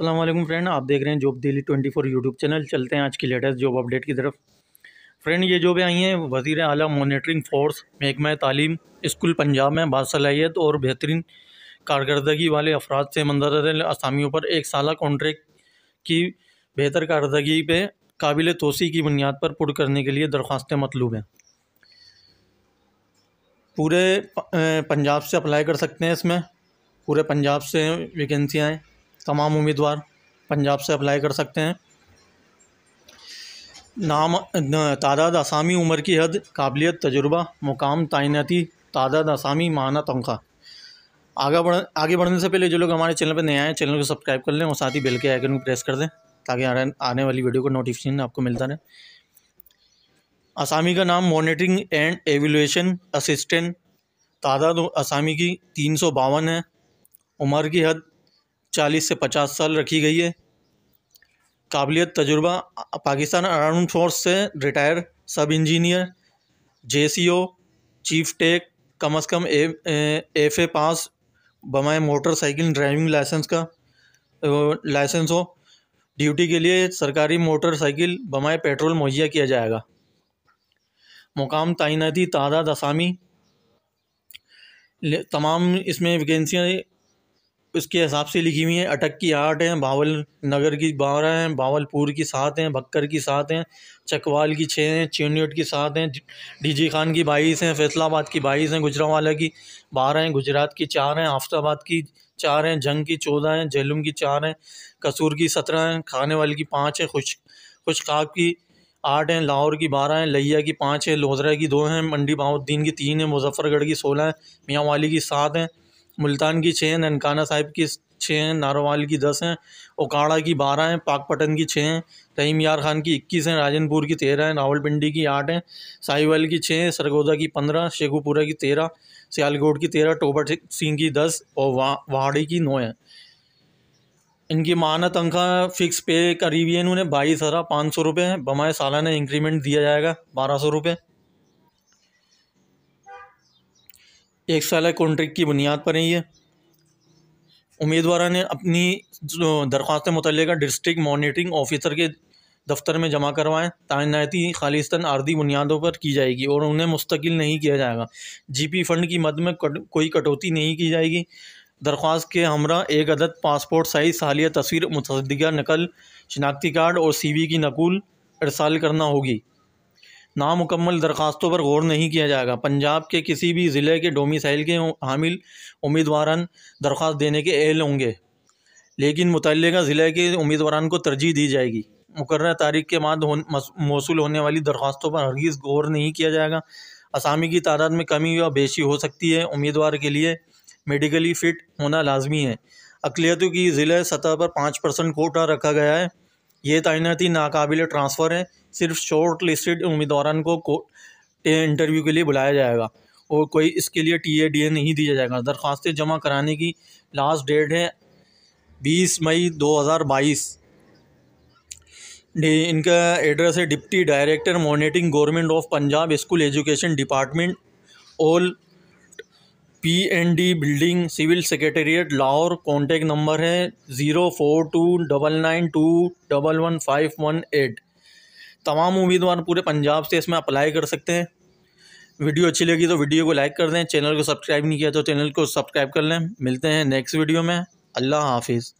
अल्लाम friend, आप देख रहे हैं job Delhi twenty four YouTube channel. चलते हैं आज की लेटेस्ट जॉब अपडेट की तरफ़। फ्रेंड, ये जॉबें आई हैं वज़ी अला मॉनिटरिंग फ़ोर्स, महकमा तालीम, स्कूल पंजाब में बासलाहियत और बेहतरीन कारकर्दगी वाले अफराद से मंदर असामियों पर एक साल कॉन्ट्रैक्ट की बेहतर कारदगी पर काबिल तोसी की बुनियाद पर पुर करने के लिए दरख्वास्तें मतलूब हैं। पूरे पंजाब से अप्लाई कर सकते हैं इसमें। पूरे पंजाब से वैकेंसियाँ हैं तमाम उम्मीदवार पंजाब से अप्लाई कर सकते हैं। नाम तादाद असामी उम्र की हद, काबिलियत, तजुर्बा, मुकाम तैनाती तादाद असामी माना तनख्वाह। आगे बढ़, आगे बढ़ने से पहले जो लोग हमारे चैनल पर नए आए चैनल को सब्सक्राइब कर लें और साथ ही बेल के आइकन को प्रेस कर दें, ताकि आने वाली वीडियो का नोटिफिकेशन आपको मिलता रहे। असामी का नाम मॉनिटरिंग एंड एवेलुएशन असिस्टेंट, तादाद असामी की तीन सौ बावन है। उम्र की हद चालीस से पचास साल रखी गई है। काबिलियत तजुर्बा, पाकिस्तान आर्म फोर्स से retire sub engineer J C O chief tech, कम अज़ कम एफ़ ए पास, बमाए मोटरसाइकिल ड्राइविंग लाइसेंस का लाइसेंस हो। ड्यूटी के लिए सरकारी मोटरसाइकिल बमाए पेट्रोल मुहैया किया जाएगा। मुकाम तैनाती तादाद असामी तमाम इसमें वैकेंसियाँ उसके हिसाब से लिखी हुई हैं। अटक की आठ हैं, बावल नगर की बारह हैं, बावलपुर की सात हैं, भक्कर की सात हैं, चकवाल की छः हैं चिन्यूट की सात हैं, डीजी खान की बाईस हैं, फैसलाबाद की बाईस हैं, गुजरावाला की बारह हैं, गुजरात की चार हैं, आफ्ताबाद की चार हैं, जंग की चौदह हैं झेलुम की चार हैं, कसूर की सत्रह हैं खाने वाली की पाँच हैं, खुश खुशखाक की आठ हैं, लाहौर की बारह हैं लिया की पाँच है, लोधरा की दो हैं, मंडी बाउद्दीन की तीन है, मुजफ्फरगढ़ की सोलह हैं, मियाँ वाली की सात हैं मुल्तान की छः हैं, ननकाना साहिब की छः हैं, नारोवाल की दस हैं, ओकाड़ा की बारह हैं, पाकपटन की छः हैं, रहीम यार खान की इक्कीस हैं, राजनपुर की तेरह हैं, रावलपिंडी की आठ हैं, साहिवाल की छः हैं, सरगोदा की पंद्रह, शेखुपुरा की तेरह, सियालकोट की तेरह टोबर सिंह की दस और वहाड़ी की नौ हैं। इनकी माना तनख्वाह फिक्स पे करीब इन्होंने, बाईस हज़ार पाँच सौ रुपये हैं, बमाए सालाना इंक्रीमेंट दिया जाएगा, बारह सौ रुपये। एक साल कॉन्ट्रैक्ट की बुनियाद पर है ये। उम्मीदवार ने अपनी दरख्वास्त मुतल डिस्ट्रिक्ट मॉनिटरिंग ऑफिसर के दफ्तर में जमा करवाएँ तैनाती खालिस्तान आर्दी बुनियादों पर की जाएगी और उन्हें मुस्तकिल नहीं किया जाएगा। जीपी फ़ंड की मद में कट, कोई कटौती नहीं की जाएगी। दरख्वास्त के हमरा एक अदद पासपोर्ट साइज़ सालिया तस्वीर मुतदा नकल शनाख्ती कार्ड और सी की नकूल अरसाल करना होगी। नामुकम्मल दरख्वास्तों पर गौर नहीं किया जाएगा। पंजाब के किसी भी ज़िले के डोमिसाइल के हामिल उम्मीदवार दरख्वास्त देने के एहल होंगे, लेकिन मुतल ज़िले के उम्मीदवार को तरजीह दी जाएगी। मुकर तारीख के बाद मौसू होने वाली दरख्वास्तों पर हरगिज़ गौर नहीं किया जाएगा। असामी की तादाद में कमी या बेशी हो सकती है। उम्मीदवार के लिए मेडिकली फ़िट होना लाजमी है। अकलीतों की ज़िले सतह पर पाँच परसेंट कोटा रखा गया है। ये तैनाती नाकबिल ट्रांसफ़र है। सिर्फ़ शॉर्ट लिस्टेड उम्मीदवार को इंटरव्यू के लिए बुलाया जाएगा। और कोई इसके लिए टी ए डी ए नहीं दिया जाएगा। दरख्वास्तें जमा कराने की लास्ट डेट है बीस मई दो हज़ार बाईस। इनका एड्रेस है deputy director monitoring government of Punjab school education department. All P N D building civil secretariat Lahore contact number है zero four two double nine two double one five one eight तमाम उम्मीदवार पूरे पंजाब से इसमें apply कर सकते हैं। Video अच्छी लगी तो वीडियो को लाइक कर दें। चैनल को सब्सक्राइब नहीं किया तो चैनल को सब्सक्राइब कर लें। मिलते हैं नेक्स्ट वीडियो में। अल्लाह हाफिज़।